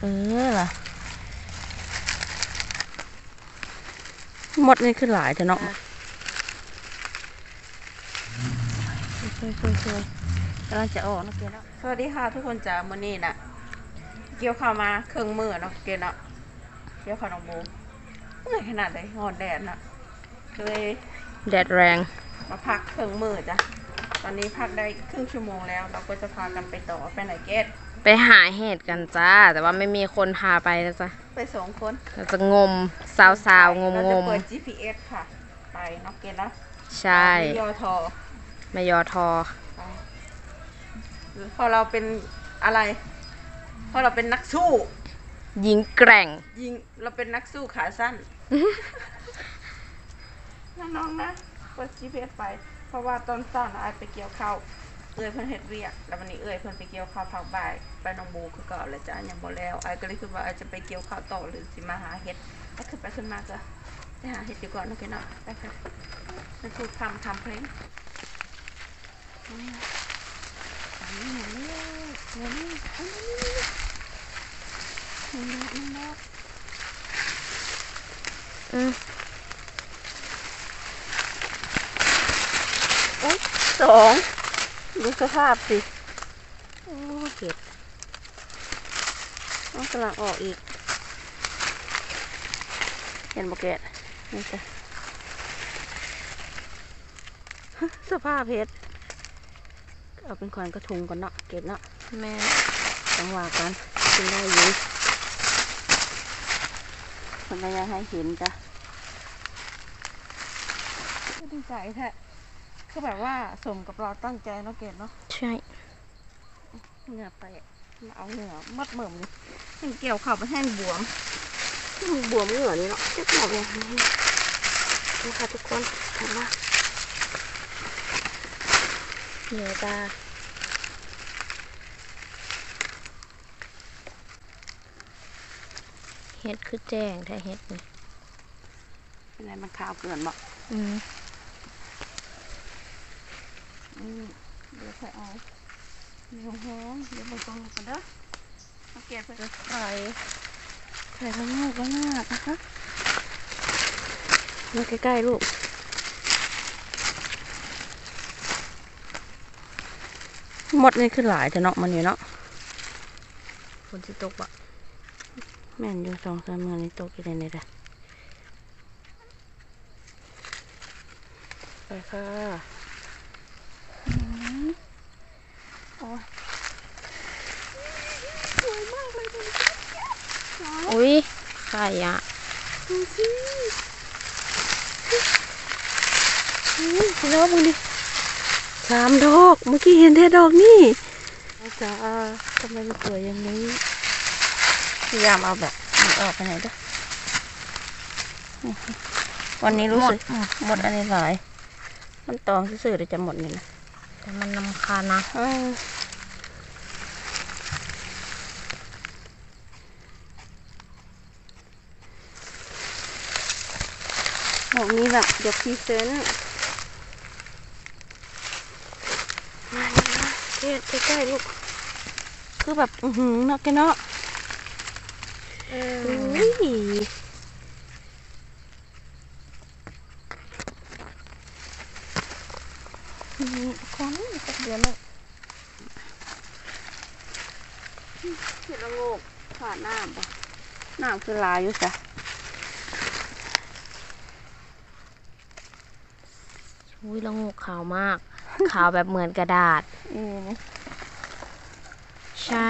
เออล่ะหมดนี่คือหลายเถอะเนาะช่วยช่วยช่วยกำลังจะออกนะเกณฑ์เนาะสวัสดีค่ะทุกคนจ้ามื้อนี้น่ะเกี่ยวข้าวมาครึ่งมือเนาะเกณฑ์เนาะเกี่ยวข้าวน้องโบเมื่อยขนาดไหนหอนแดดน่ะก็เลยแดดแรง มาพักครึ่งมือจ้ะตอนนี้พักได้ครึ่งชั่วโมงแล้ว เราก็จะพากันไปต่อไปไหนเกต ไปหาเห็ดกันจ้า แต่ว่าไม่มีคนพาไปนะจ๊ะไปสองคนเราจะงมสาวสาวๆงมเรางจะมเปิด GPS ค่ะ ไปเนอกเกตนะใช่ยอทอไม่ยอทอไปพอเราเป็นอะไร พอเราเป็นนักสู้ ยิงแกร่ง ยิงเราเป็นนักสู้ขาสั้นนะน้องนะเปิด GPS ไป เพราะว่าตอนต้นอายไปเกี่ยวข้าว เอื้อยเพิ่นเฮ็ดเวียก แล้ววันนี้เอื้อยเพิ่นไปเกี่ยวข้าวพักบ่ายไปหนองบูคือเก่อนแล้วจ้ะยังบ่แล้วไอายก็เลยคิดว่าอายจะไปเกี่ยวข้าวต่อหรือสิมาหาเห็ดไปขึ้นไปขึ้นมาก็ไปหาเห็ดดีกว่าเนาะแกเนาะไปค่ะมันถูกทำทำเพลงนี่อันนี้เร็วเร็วนี่นนี้นี่นี่นี่นี่อืมโอ๊ยสอง ดูสภาพสิ โอ้เห็ดต้องกำลังออกอีก เห็นบกแกะนี่จ้ะสภาพเห็ดเอาเป็นขวานกระทุงก่อนเนาะ เก็บเนาะ แม่จังหวะกันกินได้อยู่คนระยะให้เห็นจ้ะก็ดีใจแท้ คือแบบว่าสมกับเราตั้งใจเนาะเกดเนาะใช่เหงื่อแตกมาเอาเหงื่อมัดเหมิ่มนี่ยังเกี่ยวเข่าไปแห้งบวมมันบวมเหงื่อนี่เนาะจะบอกยังไงนี่ค่ะทุกคนเห็นปะเหนือจ้าเห็ดคือแจ้งแท้เห็ดนี่เป็นไรมันขาวเกินบอกอืม อืมเดี๋ยวค่อยเอาเดี๋ยวแห้งเดี๋ยวไปกองกันเด้อเอาเกดไปเลยไข่ไข่ข้างนอกก็น่านะคะมาใกล้ๆลูกหมดนี่คือหลายแต่เนาะมันนี่เนาะฝนที่ตกบะแม่นอยู่สองสามมือนี่ตกอยู่ในนี้แหละไปค่ะโอ้ย สวยมากเลยดูสิอุ้ยไข่อะดูสิอุ้ยแล้วมึงดิสามดอก เมื่อกี้เห็นแค่ดอกนี่จ้าทำไมมันสวยอย่างนี้พยายามเอาแบบมันออกไปไหนเด้อวันนี้รู้สึกหมดอันนี้หลาย มันตองซื่อๆเดี๋ยวจะหมดนี่นะแต่มันนำคาญนะ ของนี้แบบเดี๋ยวพรีเซนต์มาเลยนะเกดใกล้ๆลูก คือแบบ อือหือเนาะแกเนาะเออุ้ยนี่คนสักเดือนเลยเห็ดละโงกผ่านน้ำปะน้ำคือลายอยู่จ้ะ อุ้ยละงูขาวมาก ขาวแบบเหมือนกระดาษ อืม ใช่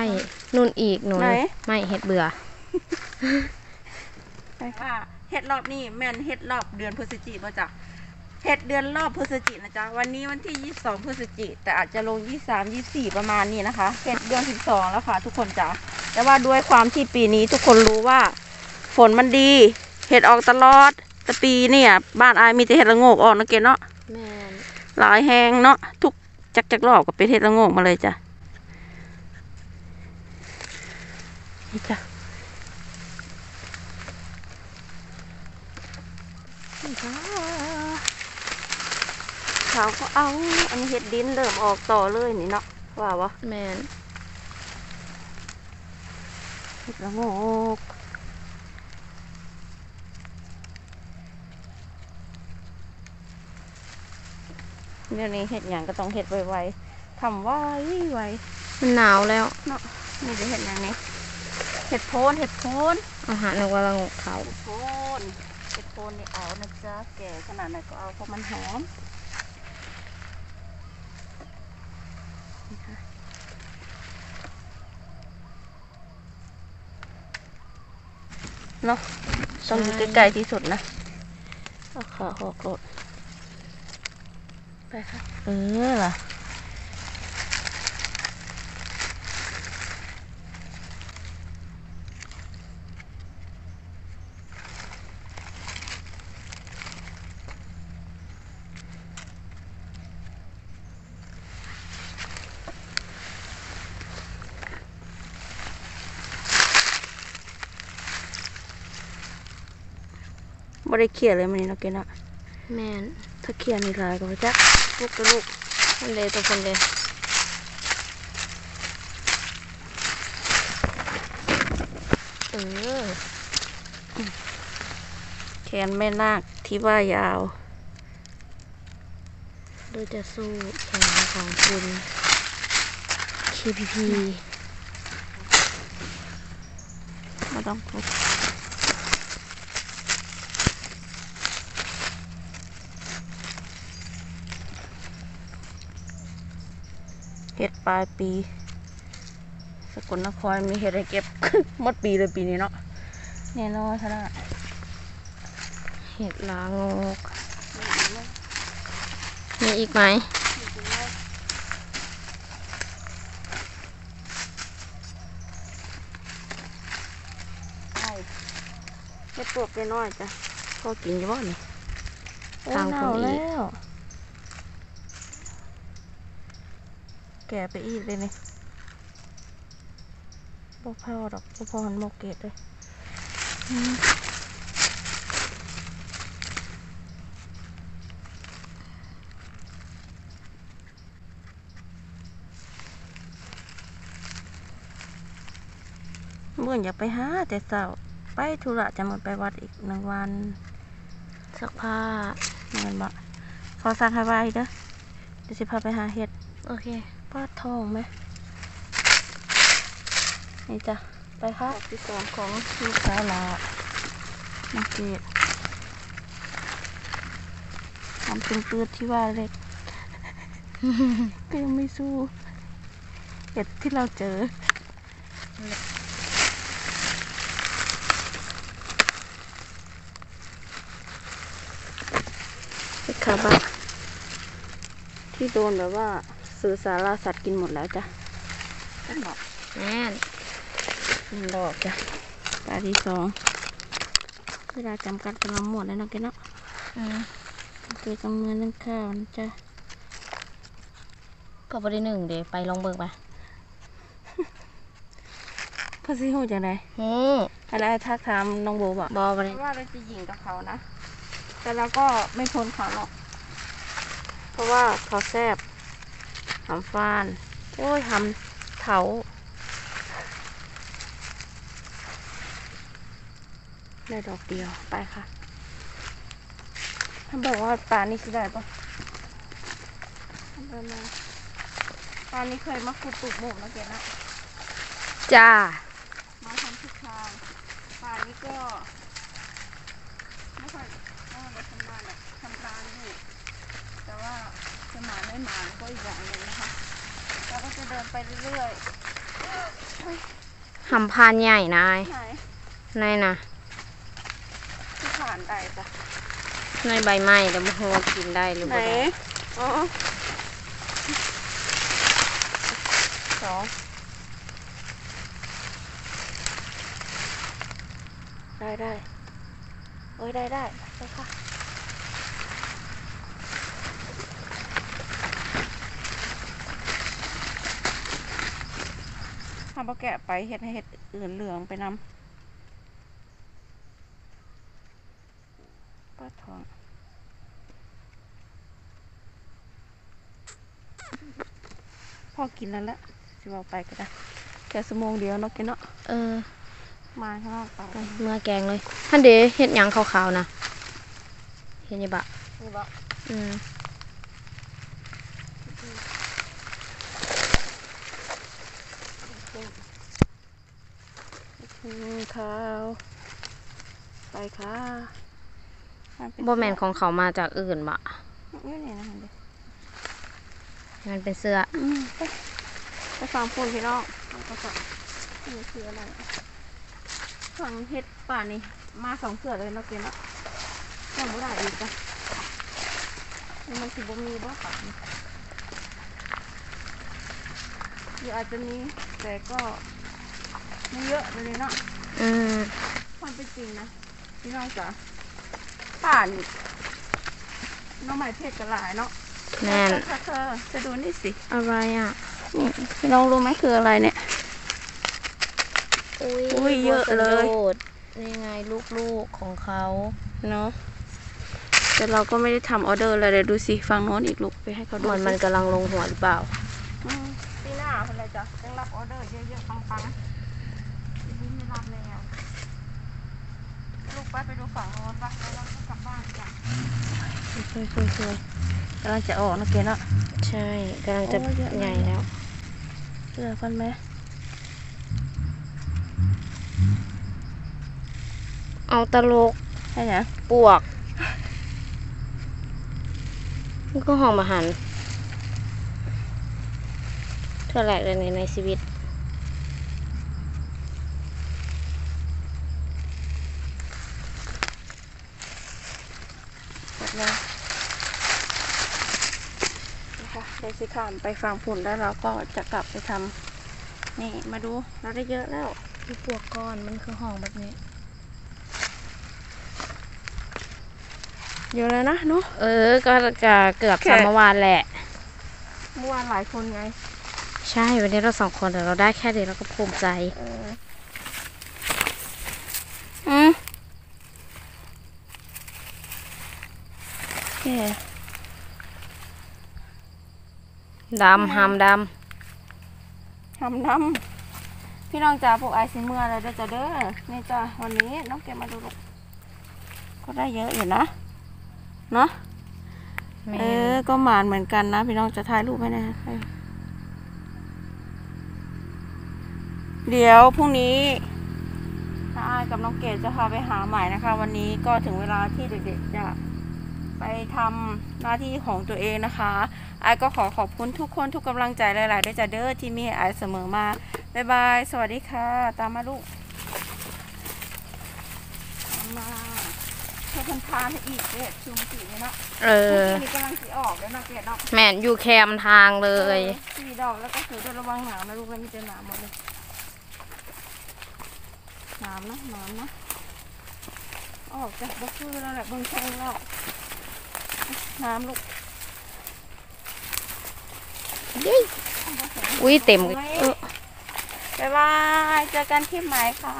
นุ่นอีกหนูไหน ไม่เห็ดเบื่อ ไปค่ะเห็ดรอบนี้แม่นเห็ดรอบเดือนพฤศจิกายนจ้ะเห็ดเดือนรอบพฤศจิกนะจ๊ะวันนี้วันที่ 22 พฤศจิกแต่อาจจะลง 23 24 ประมาณนี้นะคะเห็ดเดือน 12 แล้วค่ะ ทุกคนจ้ะแต่ว่าด้วยความที่ปีนี้ทุกคนรู้ว่า ฝนมันดี เห็ดออกตลอดแต่ปีเนี่ย บ้านอายมีแต่เห็ดละโงกออกนะเกณฑ์เนาะแม่น หลายแหงเนาะทุกจักจักรอบก็เป็นเห็ดละโงกมาเลยจ้ะนี่จ้ะนี่จ้ะเขาก็เอาอันนี้เห็ดดินเริ่มออกต่อเลยนี่เนาะว่าวะแม่นเห็ดละโงก เดี๋ยวนี้เห็ดอย่างก็ต้องเห็ดไวๆทำไวไวมันหนาวแล้วเนาะนี่จะเห็ดอย่างนี้เห็ดโพนเห็ดโพนอาหารนึกว่าละงกขาวเห็ดโพนเห็ดโพนนี่เอานะจ๊ะแก่ขนาดไหนก็เอาเพราะมันหอมนี่ค่ะเนาะต้องอยู่ใกล้ๆที่สุดนะเอาขาหอกรถ ไปค่ะเออล่ะบ่ได้เครียดเลยมันนี่เนาะเกนะ แม่นถ้าเคียดนี่ลายก็บ่จักลูกกับลูกมันเลยตัวคนเดียเออแขนแม่นาคที่ว่ายาว โดยจะสู้แข่งของคุณ KPP มาต้องพบ เห็ดปลายปี สกลนครมีเห็ดให้เก็บหมดปีเลยปีนี้เนาะแน่นอนขนาดเห็ดลางกมีอีกไหมใช่เห็ดตัวไปน้อยจ้ะพอกินอยู่บ่นี่ทางคนอีก แก่ไปอีกเลยนี่บ่พอดอกบ่พอหันหมกเกตเลยเมื่ออยากไปหาแต่เช้าไปธุระจะมาไปวัดอีกหนึ่งวันซักผ้าเงินบ่ขอสั่งให้ไว้เด้อเดี๋ยวสิพาไปหาเห็ด โอเค ป้าทองไหมนี่จ้ะ ไปค่ะที่สองของลูกสาวลาน้องเกดทำเป็นปืดที่ว่าเล็กก็ยังไม่สู้เห็ดที่เราเจอเห็ดขาบะที่โดนแบบว่า ซื้อสาราสัตว์กินหมดแล้วจ้ะต้นดอกแม่นต้นดอกจ้ะปลาที่สองเวลาจำกัดกำลังหมดแล้วเนาะแกเนาะอืมคือจำนวนเรื่องข้าวนะจ้ะก็บริหนึ่งเดี๋ยวไปลองเบิกไปพ่อซีหูจังไดฮู้อะไรทักถามน้องโบบอกบอบริว่าเราจะหยิงกับเขานะ แต่เราก็ไม่พ้นเขาหรอก เพราะว่าเขาแซบ หำฟาน โอ้ยหำเถาได้ดอกเดียวไปค่ะ ถ้าบอกว่าปลานี่สิได้ปะทำไปมาปลานี่เคยมาขุดปลูกหมูนะเกดนะจ้า มาทำทุกทางปลานี่ก็ไม่ค่อยไม่ค่อยชำนาญหรอกชำนาญอยู่แต่ว่า จะหมาไม่หมาก็อีกอย่างหนึ่งนะคะเราก็จะเดินไปเรื่อยหำพานใหญ่นายๆไหนในนะที่ผ่านได้จ้ะในใบไม้เดี๋ยวมันหัวากินได้หรือไหนบ่ได้อ๋อสองได้ได้เอ้ยได้ได้ไปค่ะ ทำปลาแกะไปเห็ดให้เห็ดอื่นเหลืองไปนำปลาทองพอกินแล้วละสิบอกไปก็ได้แค่สมงเดียวเนาะแกเนาะเออ มาข้างนอกไปเมื่อแกงเลยฮันเดเห็ดหยังขาวๆนะเห็นอยังบะนี่บอกอืม อืม ข้าวไปค่ะมันเป็นบ่แมนของเขามาจากอื่นบะนี่นี่นะเด็กมันเป็นเสื้ออืมไปไปฟังพูนพี่น้องเอาก็จะนี่คืออะไรฟังเฮ็ดป่านี่มาสองเสือเลยเนาะเกณฑ์เนาะยังบ่ได้อีกจ้ะนี่มันสิบ่มีบ่ป่า นี่หรืออาจจะมีแต่ก็ไม่เยอะเลยเนาะอืมความเป็นจริงนะพี่น้องจ๋าป่านี่น้องใหม่เพชรกระหลายเนาะแน่นเธอเธอเธอจะดูนี่สิอะไรอะนี่พี่น้องรู้ไหมคืออะไรเนี่ย อุ้ยเยอะเลยบัวสะโดดนี่ไงลูกๆของเขาเนาะแต่เราก็ไม่ได้ทำออเดอร์อะไรเลยดูสิฟังโน้นอีกลูกไปให้เขาดูเหมือนมันสิกำลังลงหัวหรือเปล่าอืม ปีหน้าอะไรจ้ะต้องรับออเดอร์เยอะๆปังๆทีนี้ไม่รับแล้วลูกไปไปดูฝั่งโน้นปะแล้วเราก็กลับบ้านจ้ะช่วยช่วยช่วยกำลังจะออกนะเกณฑ์เนาะใช่กำลังจะโอ้ยเยอะเลยใหญ่แล้วเจอกันไหมเอาตลกใช่ไหมปวกมันก็ห้องมาหันเท่าไหร่เลยในในชีวิตแบบนี้นะคะได้สิข้ามไปฟังผุนแล้วเราก็จะกลับไปทำนี่มาดูเราได้เยอะแล้วที่ปวกก้อนมันคือห้องแบบนี้ เยอะแล้วนะเนาะเออก็จะเกือบแค่สามเมื่อวานแหละ เมื่อวานหลายคนไง ใช่ วันนี้เราสองคนแต่เราได้แค่เดียวเราก็ภูมิใจเอออืมโอเคดำหำดทำน้ำพี่น้องจ๋าพวกไอซิเมื่อแล้วเด้อจ้ะเด้อนี่จ้ะวันนี้น้องเก็บมาดูลูกก็ได้เยอะอยู่นะเนาะำแม่เออก็หมานเหมือนกันนะ พี่น้องจะถ่ายรูปให้นะ เดี๋ยวพรุ่งนี้น้าอายกับน้องเกดจะพาไปหาใหม่นะคะ วันนี้ก็ถึงเวลาที่เด็กๆจะไปทำหน้าที่ของตัวเองนะคะไอายก็ขอขอบคุณทุกคนทุกกำลังใจหลายๆด้วยจ้ะเด้อที่มีให้ไอายเสมอมา บ๊ายบาย สวัสดีค่ะ ตามมาลูกตามมาให้คนทานให้อีกเด็ดชุมสีเนาะเอเมื่ออกี้นี่กำลังสีออกแล้วเนาะเกดเนาะแม่นอยู่แคมทางเลยสีดอกแล้วก็ถือด้วยระวังหนามนะลูกแล้วมีแต่หนามหมดเลยห นามนะหนามนะออกจากบล็อกคือแล้วแหละเบิ่งช่องแล้วหน้ำลูกอุ้ยเต็มเอเออบ๊ายบายเจอกันคลิปใหม่ค่ะ